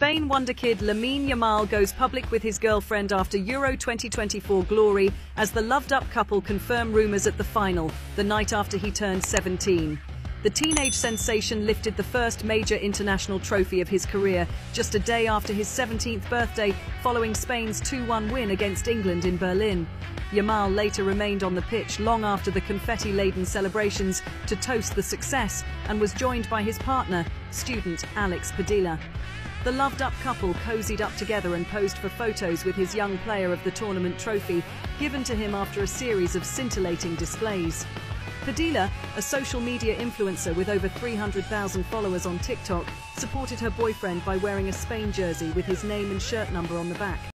Spain wonderkid Lamine Yamal goes public with his girlfriend after Euro 2024 glory as the loved-up couple confirm rumours at the final, the night after he turned 17. The teenage sensation lifted the first major international trophy of his career just a day after his 17th birthday following Spain's 2-1 win against England in Berlin. Yamal later remained on the pitch long after the confetti-laden celebrations to toast the success and was joined by his partner, student Alex Padilla. The loved-up couple cozied up together and posed for photos with his young player of the tournament trophy, given to him after a series of scintillating displays. Padilla, a social media influencer with over 300,000 followers on TikTok, supported her boyfriend by wearing a Spain jersey with his name and shirt number on the back.